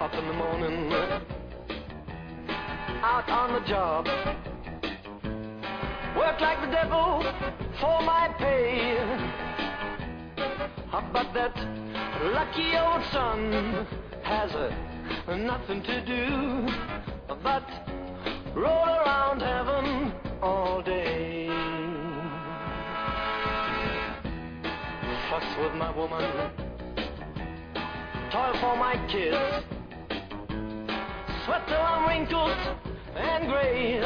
up in the morning, out on the job. Work like the devil for my pay. But that lucky old sun has uh, nothing to do but roll around heaven all day. Fuss with my woman, toil for my kids, sweat till I'm wrinkled and gray.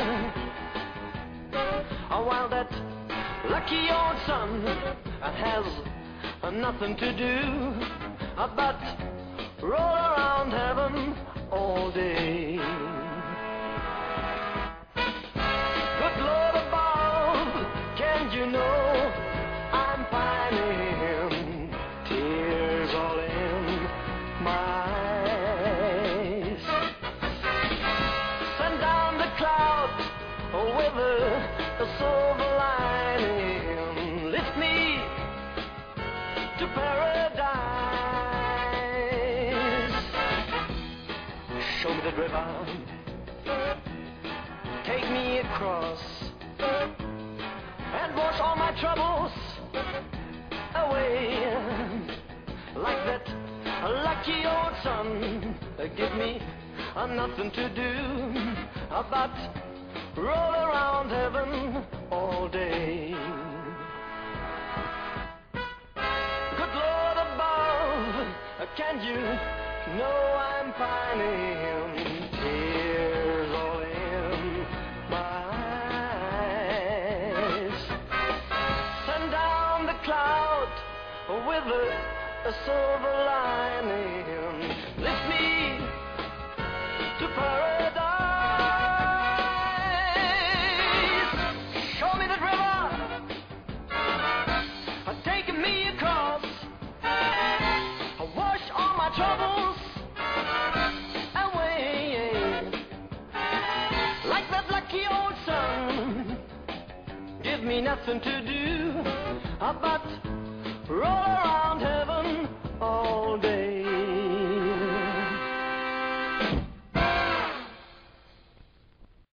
While that lucky old sun has nothing to do but roll around heaven all day. Good Lord above, can you know take me across, and wash all my troubles away. Like that lucky old sun, give me nothing to do but roll around heaven all day. Good Lord above, can you know I'm pining? Tears all in my eyes. Send down the cloud with a, a silver lining. Me nothing to do